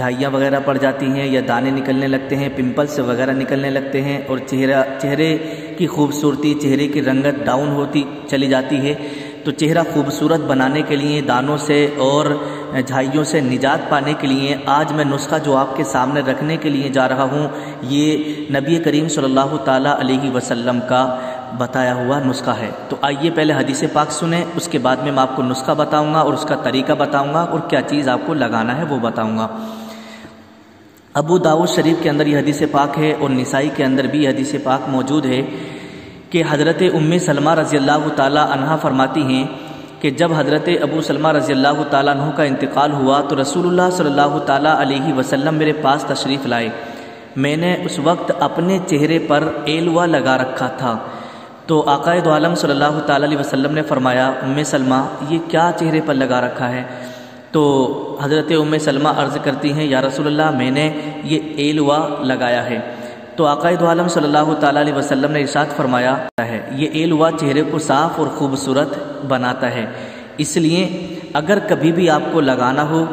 झाइयाँ वगैरह पड़ जाती हैं या दाने निकलने लगते हैं, पिंपल्स वगैरह निकलने लगते हैं और चेहरा, चेहरे की खूबसूरती, चेहरे की रंगत डाउन होती चली जाती है। तो चेहरा खूबसूरत बनाने के लिए, दानों से और झाइयों से निजात पाने के लिए आज मैं नुस्खा जो आपके सामने रखने के लिए जा रहा हूँ, ये नबी करीम सल्लल्लाहु अलैहि वसल्लम का बताया हुआ नुस्खा है। तो आइए पहले हदीस पाक सुने, उसके बाद में मैं आपको नुस्खा बताऊँगा और उसका तरीका बताऊँगा और क्या चीज़ आपको लगाना है वो बताऊँगा। अबू दाऊद शरीफ के अंदर यह हदीस पाक है और निसाई के अंदर भी हदीस पाक मौजूद है कि हज़रत उम्म सलमा रज़ी अल्लाह तहा फरमाती हैं कि जब हज़रत अबू सलमा रज़ी अल्लाह तु का इंतकाल हुआ तो रसूलुल्लाह सल्लल्लाहु अलैहि वसल्लम मेरे पास तशरीफ़ लाए। मैंने उस वक्त अपने चेहरे पर एलवा लगा रखा था। तो आकाद आलम सल्लल्लाहु अलैहि वसल्लम ने फरमाया, उम्म सलमा, ये क्या चेहरे पर लगा रखा है? तो हज़रत उम सलमा अर्ज़ करती हैं, या रसोल्ला मैंने ये एलवा लगाया है। तो अकायद आलम सल्लल्लाहु अलैहि वसल्लम ने इशात फरमाया है, ये एलवा चेहरे को साफ़ और ख़ूबसूरत बनाता है। इसलिए अगर कभी भी आपको लगाना हो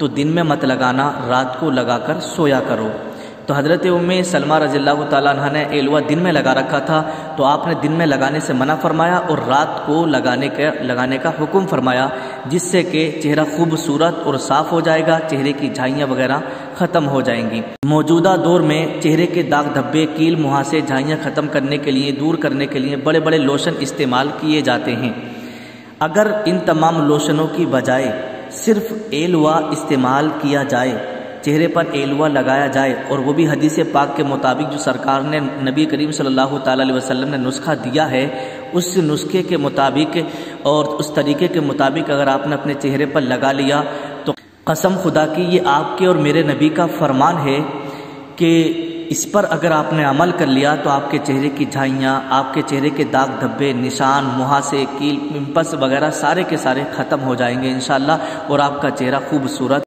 तो दिन में मत लगाना, रात को लगाकर सोया करो। तो हज़रत उम्म सलमा रज़ी तह ने एलवा दिन में लगा रखा था तो आपने दिन में लगाने से मना फरमाया और रात को लगाने का लगाने का हुक्म फरमाया, जिससे कि चेहरा खूबसूरत और साफ़ हो जाएगा, चेहरे की झाइयाँ वगैरह ख़त्म हो जाएँगी। मौजूदा दौर में चेहरे के दाग धब्बे, कील, मुहासे, झाइयाँ ख़त्म करने के लिए, दूर करने के लिए बड़े बड़े लोशन इस्तेमाल किए जाते हैं। अगर इन तमाम लोशनों की बजाय सिर्फ़ एलवा इस्तेमाल किया जाए चेहरे पर एलुआ लगाया जाए और वो भी हदीस पाक के मुताबिक जो सरकार ने नबी करीम सल्लल्लाहु अलैहि वसल्लम ने नुस्खा दिया है, उस नुस्खे के मुताबिक और उस तरीके के मुताबिक अगर आपने अपने चेहरे पर लगा लिया तो कसम खुदा की ये आपके और मेरे नबी का फरमान है कि इस पर अगर आपने अमल कर लिया तो आपके चेहरे की झाइयाँ, आपके चेहरे के दाग धब्बे, निशान, मुहासे, कील पिंपस वगैरह सारे के सारे ख़त्म हो जाएँगे इन और आपका चेहरा खूबसूरत